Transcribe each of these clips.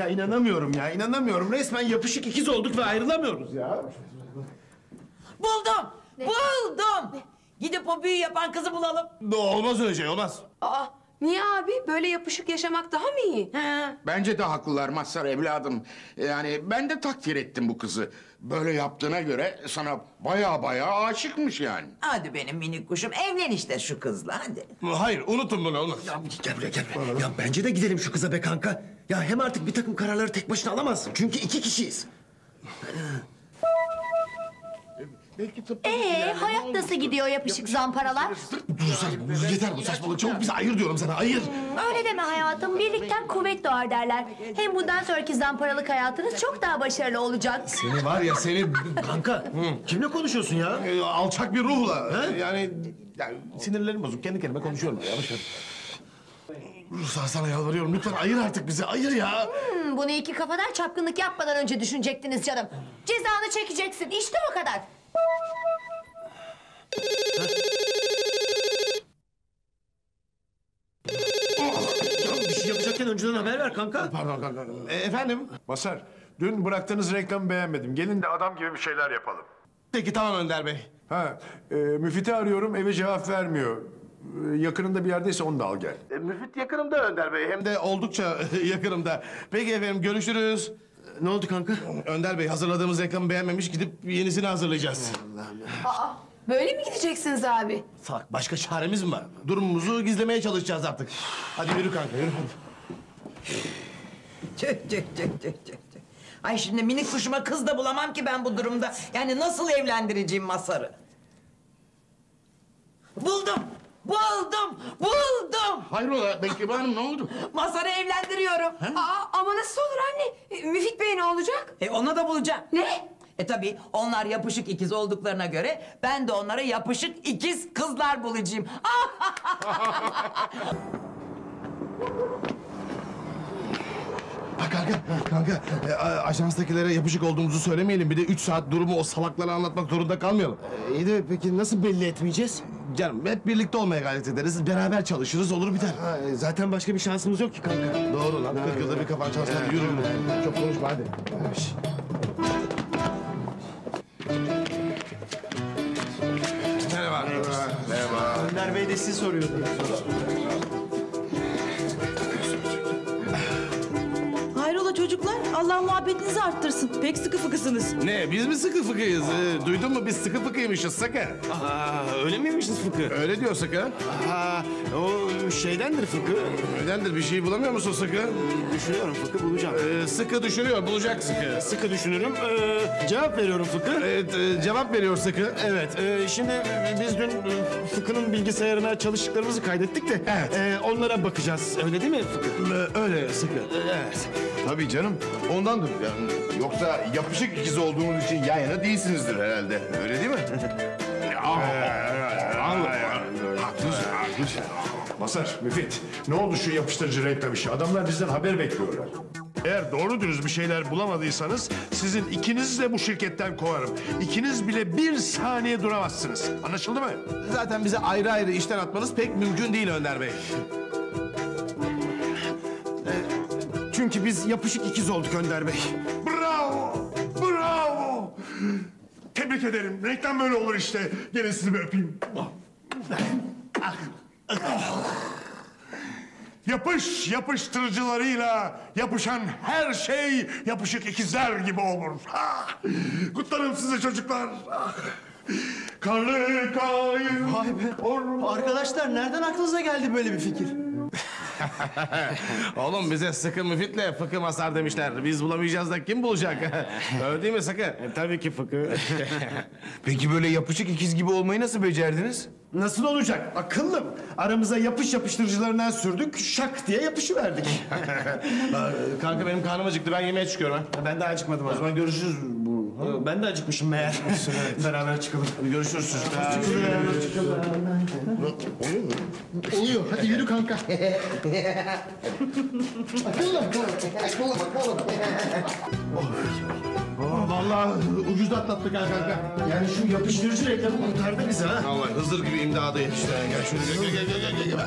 Ya inanamıyorum ya inanamıyorum. Resmen yapışık ikiz olduk ve ayrılamıyoruz ya. Buldum. Buldum. Gidip o büyü yapan kızı bulalım. Olmaz öyle şey olmaz. Aa, niye abi? Böyle yapışık yaşamak daha mı iyi? Ha. Bence de haklılar Mazhar evladım. Yani ben de takdir ettim bu kızı. Böyle yaptığına göre sana baya baya aşıkmış yani. Hadi benim minik kuşum evlen işte şu kızla hadi. Hayır unutun bunu olmaz. Ya gel buraya gel buraya. Ya bence de gidelim şu kıza be kanka. Ya hem artık bir takım kararları tek başına alamazsın. Çünkü iki kişiyiz. Belki tıp... Ee, hayat nasıl gidiyor yapışık zamparalar? Dur sen yeter bu saçmalık. Çabuk bize ayır diyorum sana ayır. Öyle deme hayatım, birlikten kuvvet doğar derler. Hem bundan sonraki zamparalık hayatınız çok daha başarılı olacak. Seni var ya seni Kanka kimle konuşuyorsun ya? e, alçak bir ruhla. Yani, yani sinirlerim bozuk. Kendi kendime konuşuyorum. Ya, boş ver. Ruslar sana yalvarıyorum. Lütfen ayır artık bizi. Ayır ya. Hmm, bunu iki kafadan çapkınlık yapmadan önce düşünecektiniz canım. Cezanı çekeceksin, işte o kadar. Ya bir şey yapacakken önceden haber ver kanka. Pardon kanka. E, efendim? Masar, dün bıraktığınız reklamı beğenmedim. Gelin de adam gibi bir şeyler yapalım. Peki tamam Önder Bey. Ha, e, Müfit'i arıyorum, eve cevap vermiyor. E, yakınında bir yerdeyse onu da al gel. E, müfit yakınımda Önder Bey. Hem de oldukça yakınımda. Peki efendim görüşürüz. Ne oldu kanka? Önder Bey hazırladığımız reklamı beğenmemiş gidip yenisini hazırlayacağız. Aa, böyle mi gideceksiniz abi? Salak başka çaremiz mi var? Durumumuzu gizlemeye çalışacağız artık. Hadi yürü kanka yürü. Tüh tüh tüh tüh tüh. tüh. Ay şimdi minik kuşuma kız da bulamam ki ben bu durumda. Yani nasıl evlendireceğim Masar'ı? Buldum. Buldum. Buldum. Hayrola Bekir Hanım ne oldu? Masar'ı evlendiriyorum. Aa, ama nasıl olur anne? E, Müfit Bey ne olacak? E ona da bulacağım. Ne? E tabii onlar yapışık ikiz olduklarına göre ben de onlara yapışık ikiz kızlar bulacağım. Ha kanka, kanka. e, a- ajanstakilere yapışık olduğumuzu söylemeyelim. Bir de üç saat durumu o salaklara anlatmak zorunda kalmayalım. İyi de peki nasıl belli etmeyeceğiz? Canım hep birlikte olmaya gayret ederiz. Beraber çalışırız olur biter. Ha, e, zaten başka bir şansımız yok ki kanka. Doğru lan. 40 yılda bir kafan çalışsın. Hadi yürü. Çok konuşma hadi. Merhaba. Merhaba. Önder Bey de sizi soruyordu. Çocuklar? Allah muhabbetinizi arttırsın. Pek sıkı fıkısınız. Ne biz mi sıkı fıkıyız? Ee, duydun mu biz sıkı fıkıymışız sıkı. Aa, öyle miymişiz Fıkı? Öyle diyor sıkı. Ha, o şeydendir Fıkı. Nedendir bir şey bulamıyor musun sıkı? Düşünüyorum Fıkı bulacağım. Ee, sıkı düşünüyor bulacak sıkı. Sıkı düşünürüm. Ee, cevap veriyorum Fıkı. Evet, e, cevap veriyor sıkı. Evet, e, şimdi biz dün e, Fıkı'nın bilgisayarına çalıştıklarımızı kaydettik de Evet. e, onlara bakacağız. Öyle değil mi Fıkı? Ee, öyle sıkı. Evet. Tabii canım. Ondandır yani. Yoksa yapışık ikiz olduğunuz için yan yana değilsinizdir herhalde. Öyle değil mi? Haklısın, haklısın. Masar, Müfit, ne oldu şu yapıştırıcı reklam işi? Adamlar bizden haber bekliyorlar. Eğer doğru dürüst bir şeyler bulamadıysanız sizin ikinizi de bu şirketten kovarım. İkiniz bile bir saniye duramazsınız. Anlaşıldı mı? Zaten bize ayrı ayrı işten atmanız pek mümkün değil Önder Bey. Çünkü biz yapışık ikiz olduk Önder Bey. Bravo! Bravo! Tebrik ederim. Reklam böyle olur işte. Gelin sizi bir öpeyim. Yapış yapıştırıcılarıyla yapışan her şey yapışık ikizler gibi olur. Kutlarım size çocuklar. Karlı kayın. Vay be. Arkadaşlar nereden aklınıza geldi böyle bir fikir? Oğlum bize sıkı müfitle fıkı masar demişler. Biz bulamayacağız da kim bulacak? Öyle değil mi sıkı? Tabii ki Fıkı. Peki böyle yapışık ikiz gibi olmayı nasıl becerdiniz? Nasıl olacak? Akıllım. Aramıza yapış yapıştırıcılarından sürdük, şak diye yapışıverdik. Kanka benim karnım acıktı. Ben yemeğe çıkıyorum ha. ben de acıkmadım O zaman görüşürüz. Bu. Ben de acıkmışım meğer. Beraber çıkalım. Hadi görüşürüz çocuklar. Oluyor. Hadi yürü kanka. Aa, Vallahi ucuz atlattık ha kanka. Yani şu yapıştırıcı reklamı kurtardı bizi ha. Vallahi Hızır gibi imdadı yetişti. Gel şöyle gel gel gel gel. gel, gel.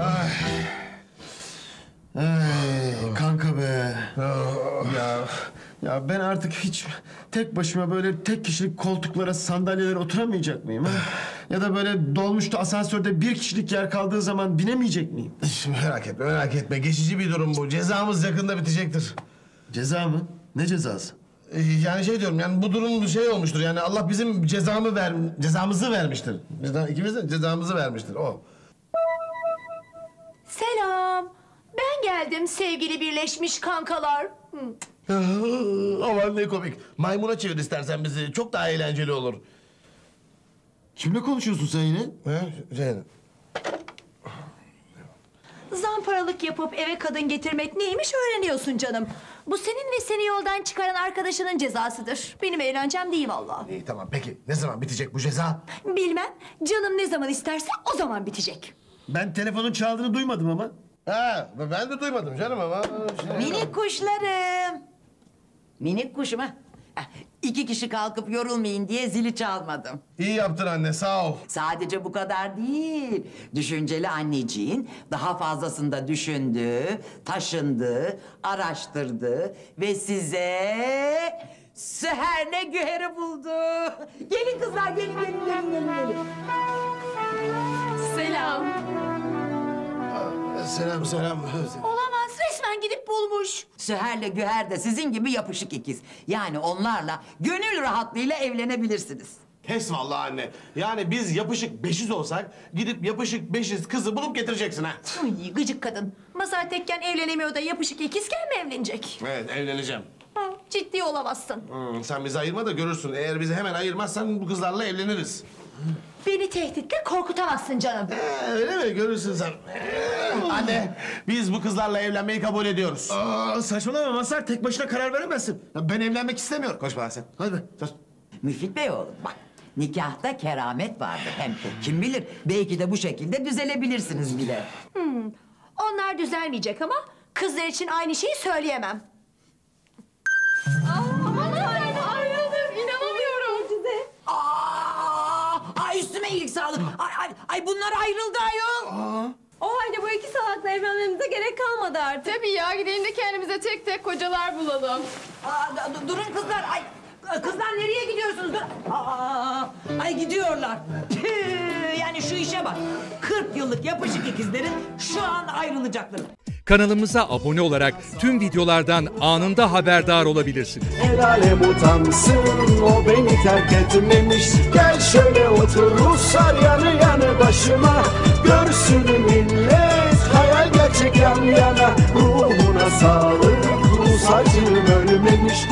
Ay. Ay. Ya ben artık hiç tek başıma böyle tek kişilik koltuklara, sandalyelere oturamayacak mıyım? ha? ya da böyle dolmuşta asansörde bir kişilik yer kaldığı zaman binemeyecek miyim? Merak etme merak etme. Geçici bir durum bu. Cezamız yakında bitecektir. Ceza mı? Ne cezası? Ee, Yani şey diyorum yani bu durum şey olmuştur yani Allah bizim cezamı ver cezamızı vermiştir. Ceza, ikimiz de cezamızı vermiştir o. Selam. Ben geldim sevgili birleşmiş kankalar. Hı. Aman ne komik. Maymuna çevir istersen bizi. Çok daha eğlenceli olur. Kimle konuşuyorsun sen yine? He? Şey, Zamparalık yapıp eve kadın getirmek neymiş öğreniyorsun canım. Bu senin ve seni yoldan çıkaran arkadaşının cezasıdır. Benim eğlencem değil vallahi. iyi tamam peki. Ne zaman bitecek bu ceza? Bilmem. Canım ne zaman isterse o zaman bitecek. Ben telefonun çaldığını duymadım ama. Ha, ben de duymadım canım ama. Şey... Minik kuşlarım. Minik kuşum ha. İki kişi kalkıp yorulmayın diye zili çalmadım. İyi yaptın anne sağ ol. Sadece bu kadar değil. Düşünceli anneciğin daha fazlasında düşündü, taşındı, araştırdı ve size Süherne Güher'i buldu. Gelin kızlar gelin gelin gelin gelin. gelin. Selam. Selam selam. Olamaz resmen gidip bulmuş. Süher'le Güher de sizin gibi yapışık ikiz. Yani onlarla gönül rahatlığıyla evlenebilirsiniz. Pes vallahi anne. Yani biz yapışık beşiz olsak gidip yapışık beşiz kızı bulup getireceksin ha. Ay gıcık kadın. Masar tekken evlenemiyor da yapışık ikizken mi evlenecek? Evet evleneceğim. Ha, ciddi olamazsın. Hmm, sen bizi ayırma da görürsün. Eğer bizi hemen ayırmazsan bu kızlarla evleniriz. Beni tehditle korkutamazsın canım. Ee, öyle mi? Görürsün sen. Ee, anne biz bu kızlarla evlenmeyi kabul ediyoruz. Aa, saçmalama Mazhar tek başına karar veremezsin. Ya ben evlenmek istemiyorum. Koş bana sen. Hadi be. Sus. Müfit Bey oğlum bak. Nikahta keramet vardır hem kim bilir belki de bu şekilde düzelebilirsiniz bile. Onlar düzelmeyecek ama kızlar için aynı şeyi söyleyemem. Aman efendim ayrıldım. İnanamıyorum size. Aa, ay üstüme iyilik sağlık. Ay, ay, ay bunlar ayrıldı ayol. O halde bu iki salakla evlenmemize gerek kalmadı artık. Tabii ya gidelim de kendimize tek tek kocalar bulalım. Aa, du- durun kızlar. Ay, kızlar nereye gidiyorsunuz? Dur. Aa, ay gidiyorlar. Tüh, yani şu işe bak. 40 yıllık yapışık ikizlerin şu an ayrılacakları. Kanalımıza abone olarak tüm videolardan anında haberdar olabilirsiniz. El alem utansın o beni terk etmemiş Gel şöyle otur Ruslar yanı yanı başıma Görsün millet gerçek yan yana Ruhuna sağlık. Rus acım ölmemiş